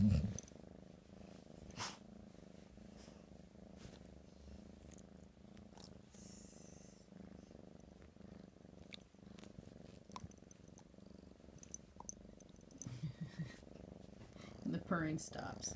the purring stops.